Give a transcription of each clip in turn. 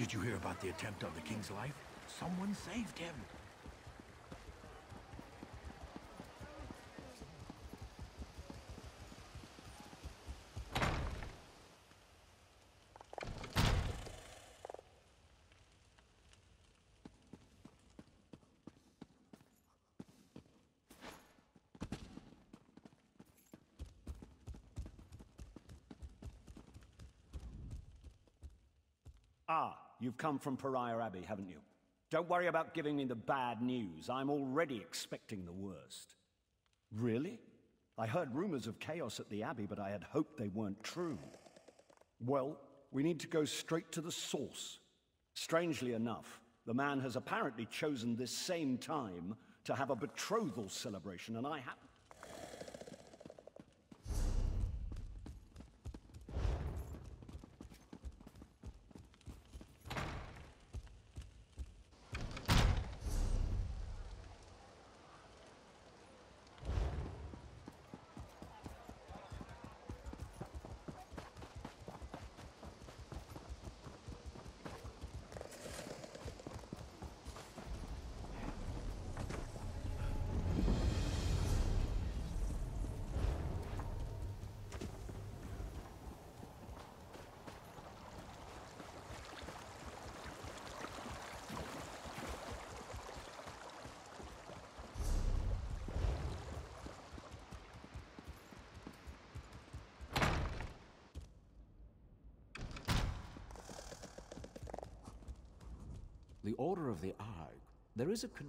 Did you hear about the attempt on the king's life? Someone saved him. Ah, you've come from Pariah Abbey, haven't you? Don't worry about giving me the bad news. I'm already expecting the worst. Really? I heard rumors of chaos at the Abbey, but I had hoped they weren't true. Well, we need to go straight to the source. Strangely enough, the man has apparently chosen this same time to have a betrothal celebration, and I happen. The Order of the Ark. There is a con...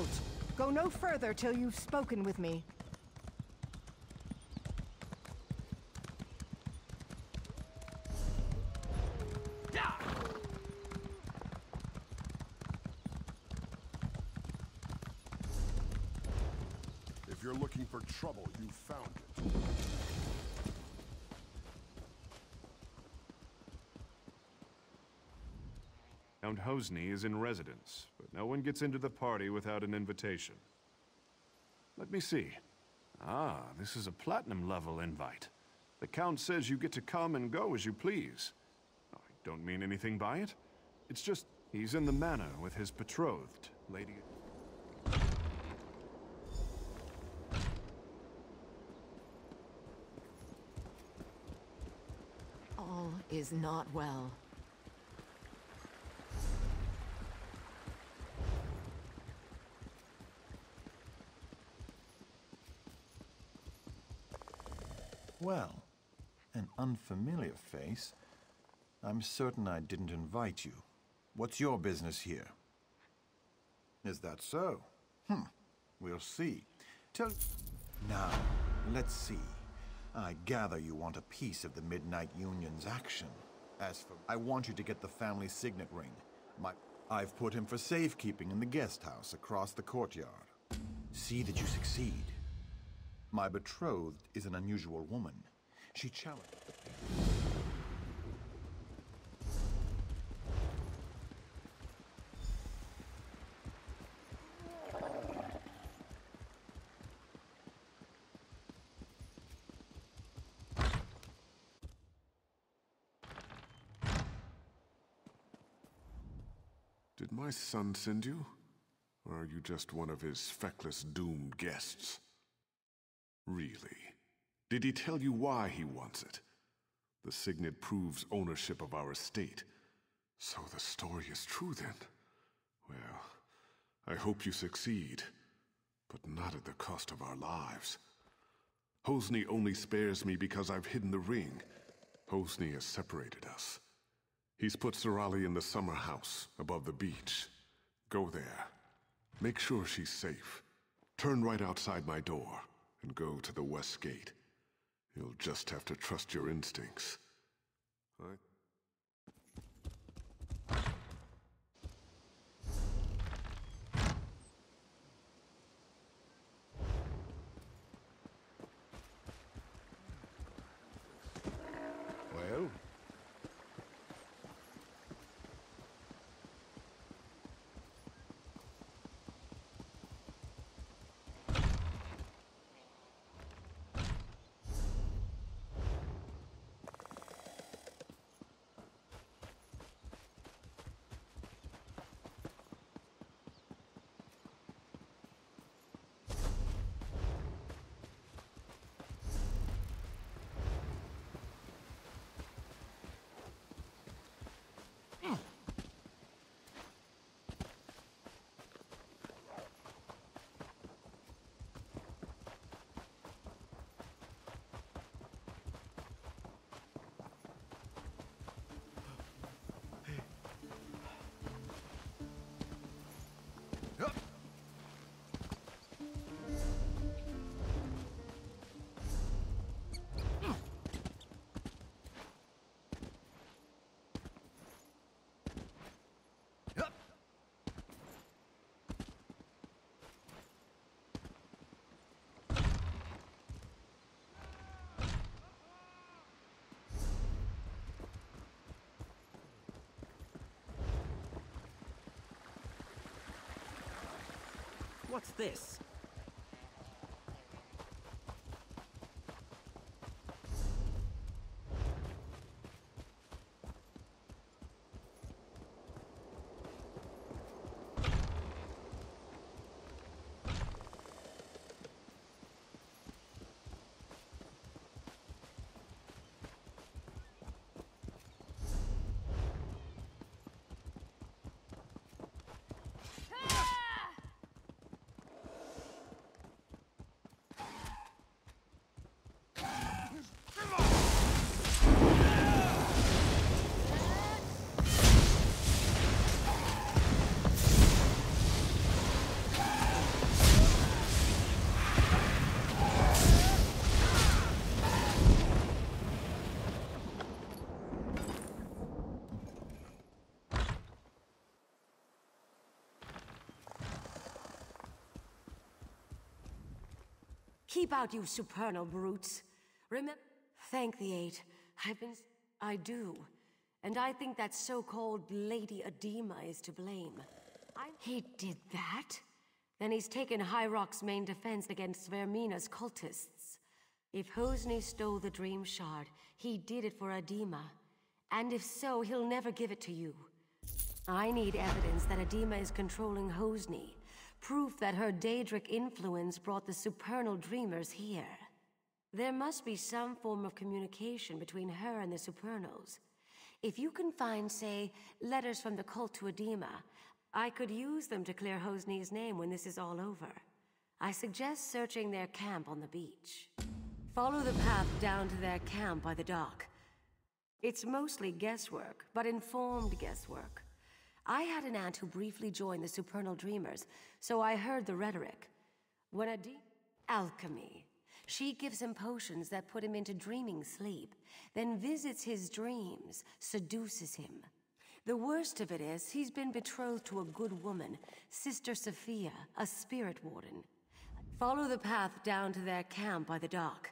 Halt! Go no further till you've spoken with me. If you're looking for trouble, you found it. Count Hosni is in residence, but no one gets into the party without an invitation. Let me see. Ah, this is a platinum level invite. The Count says you get to come and go as you please. I don't mean anything by it. It's just, he's in the manor with his betrothed, Lady... All is not well. Well, an unfamiliar face. I'm certain I didn't invite you. What's your business here? Is that so? Hmm. We'll see. Tell... Now, let's see. I gather you want a piece of the Midnight Union's action. As for... I want you to get the family signet ring. My... I've put him for safekeeping in the guest house across the courtyard. See that you succeed. My betrothed is an unusual woman. She challenged... Did my son send you? Or are you just one of his feckless doomed guests? Really? Did he tell you why he wants it? The signet proves ownership of our estate. So the story is true then? Well, I hope you succeed, but not at the cost of our lives. Hosni only spares me because I've hidden the ring. Hosni has separated us. He's put Sorali in the summer house above the beach. Go there. Make sure she's safe. Turn right outside my door and go to the west gate. You'll just have to trust your instincts. I... What's this? Keep out, you supernal brutes. Remember? Thank the Eight. I've been. I do. And I think that so called Lady Adima is to blame. I... He did that? Then he's taken High Rock's main defense against Vaermina's cultists. If Hosni stole the Dream Shard, he did it for Adima. And if so, he'll never give it to you. I need evidence that Adima is controlling Hosni. Proof that her Daedric influence brought the supernal dreamers here. There must be some form of communication between her and the supernals. If you can find, say, letters from the cult to Adima, I could use them to clear Hosni's name when this is all over. I suggest searching their camp on the beach. Follow the path down to their camp by the dock. It's mostly guesswork, but informed guesswork. I had an aunt who briefly joined the Supernal Dreamers, so I heard the rhetoric. When a deep alchemy, she gives him potions that put him into dreaming sleep, then visits his dreams, seduces him. The worst of it is, he's been betrothed to a good woman, Sister Safia, a spirit warden. Follow the path down to their camp by the dock.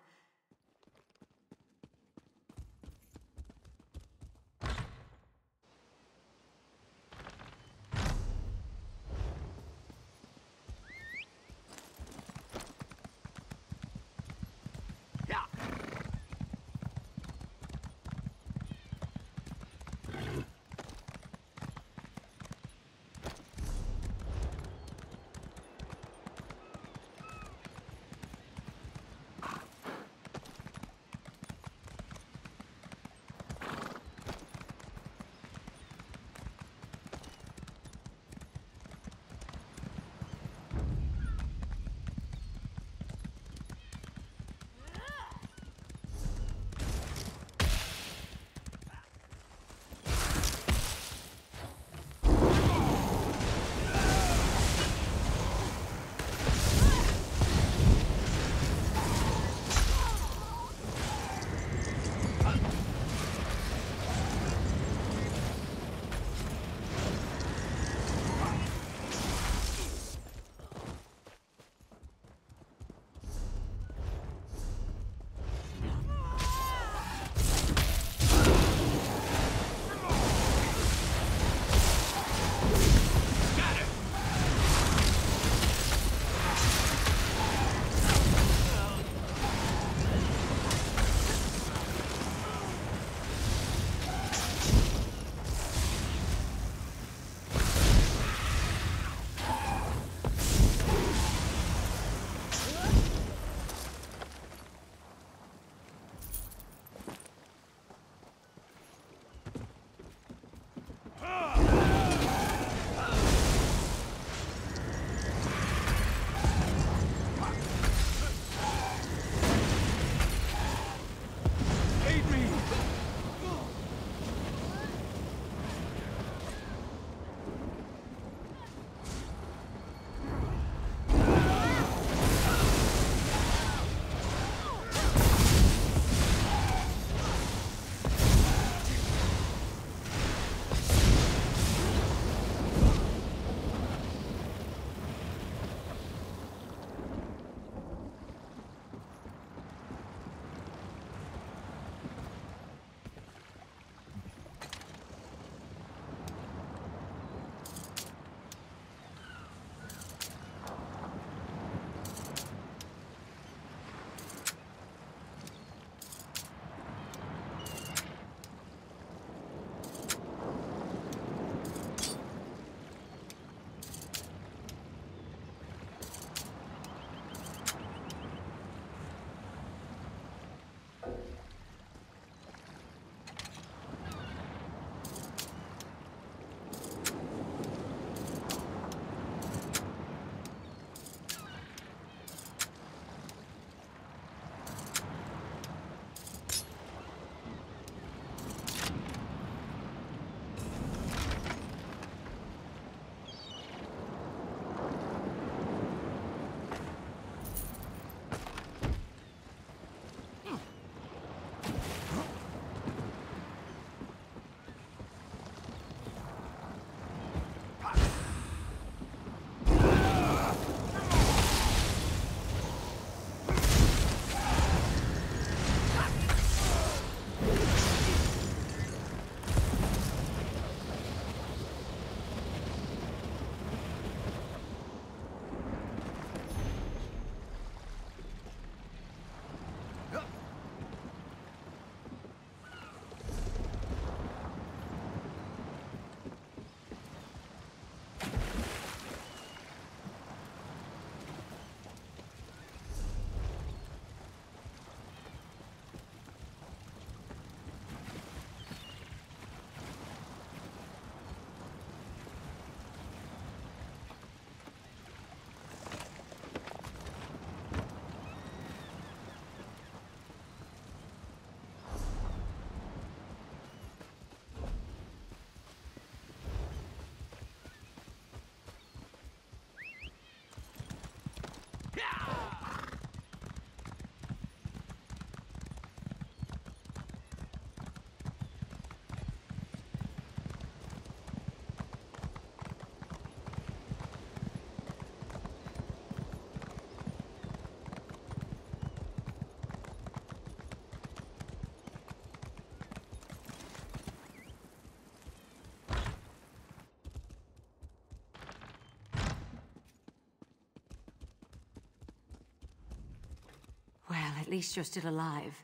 At least you're still alive.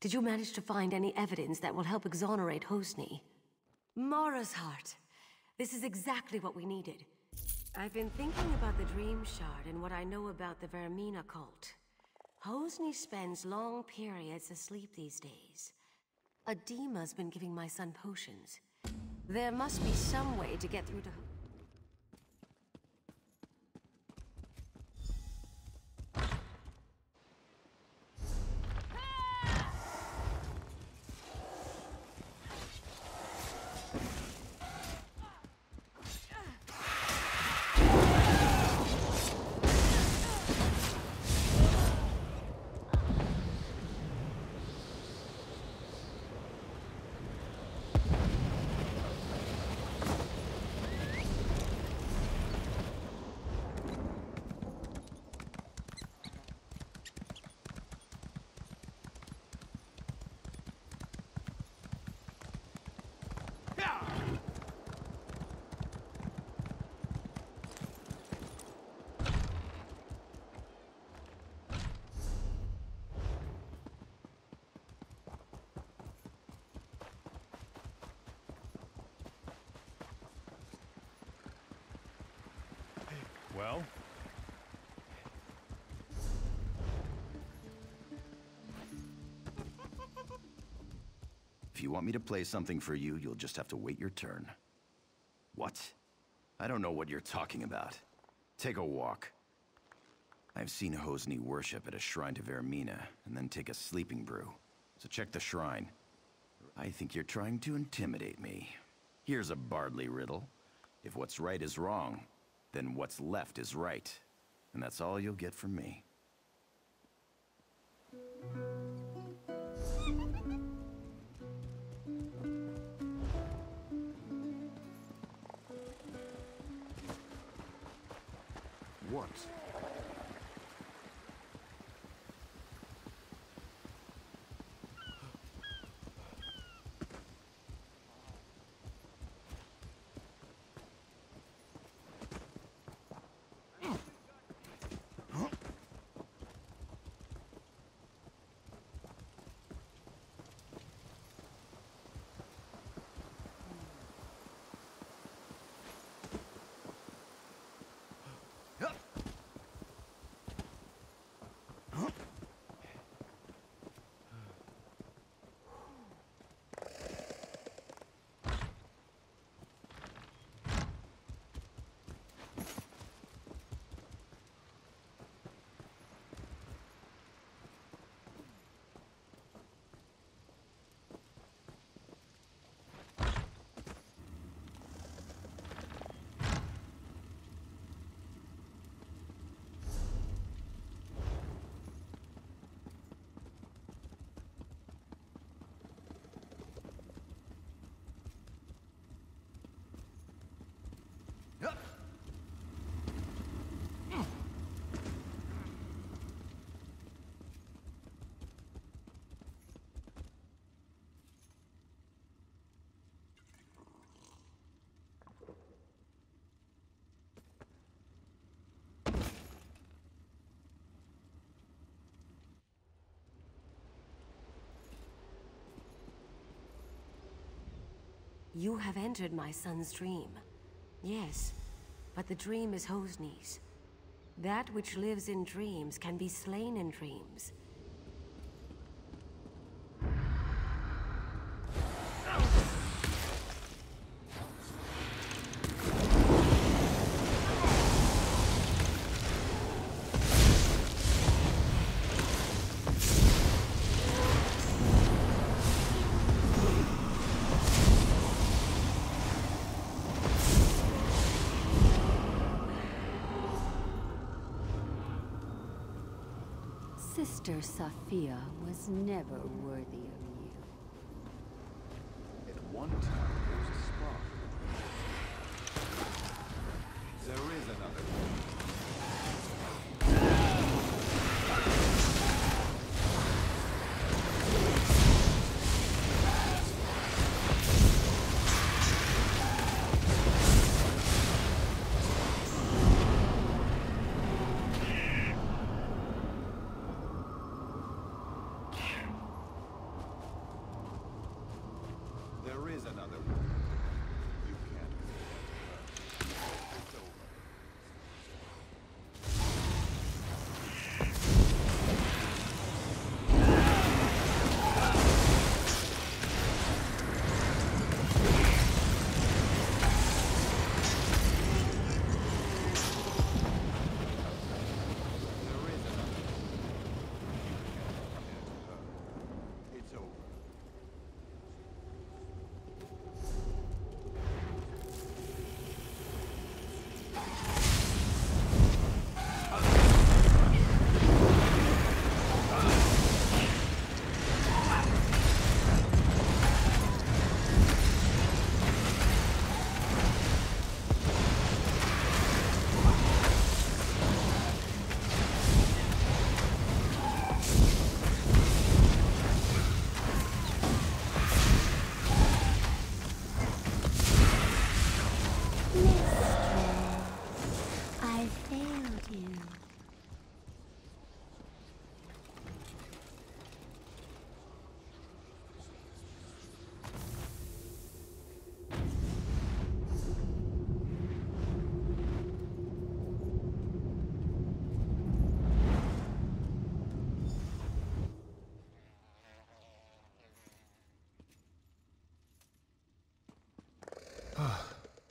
Did you manage to find any evidence that will help exonerate Hosni? Mara's heart. This is exactly what we needed. I've been thinking about the Dream Shard and what I know about the Vaermina cult. Hosni spends long periods asleep these days. Adima's been giving my son potions. There must be some way to get through to... Well? If you want me to play something for you, you'll just have to wait your turn. What? I don't know what you're talking about. Take a walk. I've seen Hosni worship at a shrine to Vaermina, and then take a sleeping brew. So check the shrine. I think you're trying to intimidate me. Here's a Bardley riddle. If what's right is wrong, then what's left is right. And that's all you'll get from me. What? You have entered my son's dream. Yes, but the dream is Hosni's. That which lives in dreams can be slain in dreams. Sister Safia was never worthy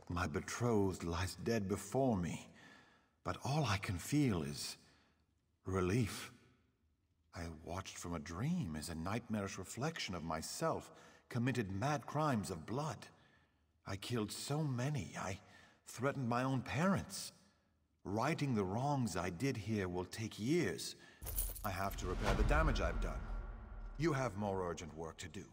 My betrothed lies dead before me, but all I can feel is relief. I watched from a dream as a nightmarish reflection of myself committed mad crimes of blood. I killed so many, I threatened my own parents. Righting the wrongs I did here will take years. I have to repair the damage I've done. You have more urgent work to do.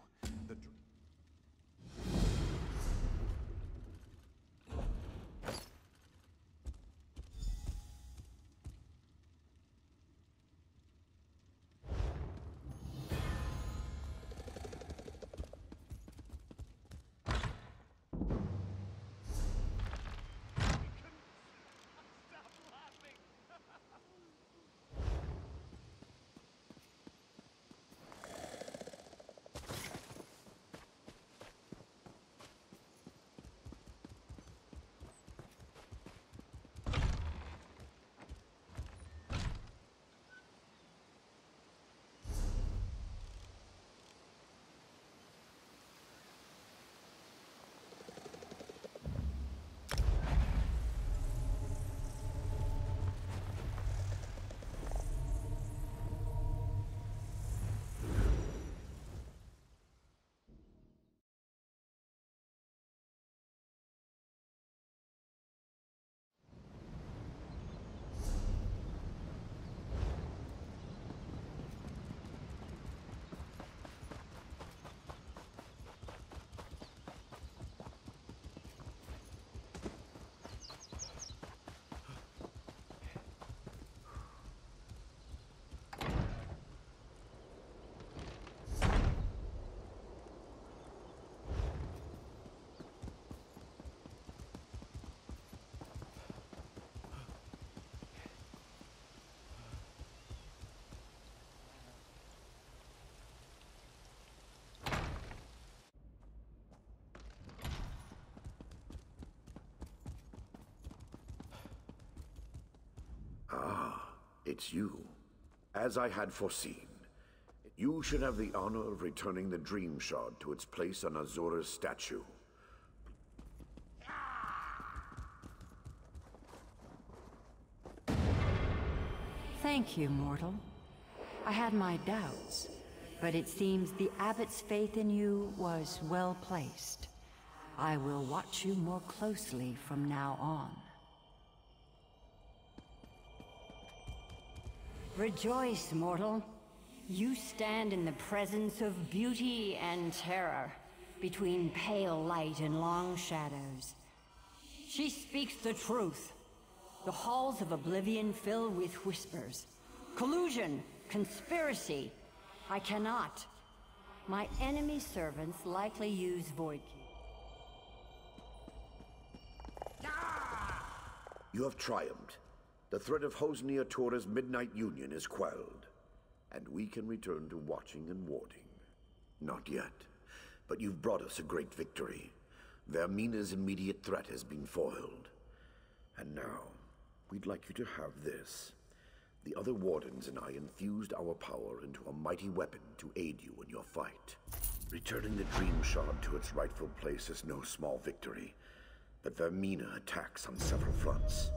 It's you. As I had foreseen, you should have the honor of returning the Dream Shard to its place on Azura's statue. Thank you, mortal. I had my doubts, but it seems the Abbot's faith in you was well placed. I will watch you more closely from now on. Rejoice, mortal. You stand in the presence of beauty and terror, between pale light and long shadows. She speaks the truth. The halls of oblivion fill with whispers. Collusion, conspiracy. I cannot. My enemy servants likely use Void. You have triumphed. The threat of Hosni at-Tura's Midnight Union is quelled, and we can return to watching and warding. Not yet, but you've brought us a great victory. Vaermina's immediate threat has been foiled. And now, we'd like you to have this. The other Wardens and I infused our power into a mighty weapon to aid you in your fight. Returning the Dream Shard to its rightful place is no small victory, but Vermina attacks on several fronts.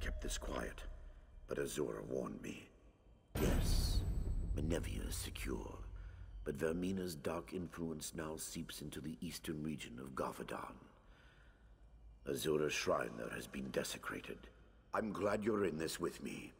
Kept this quiet, but Azura warned me. Yes, Menevia is secure, but Vaermina's dark influence now seeps into the eastern region of Gavaudon. Azura's shrine there has been desecrated. I'm glad you're in this with me.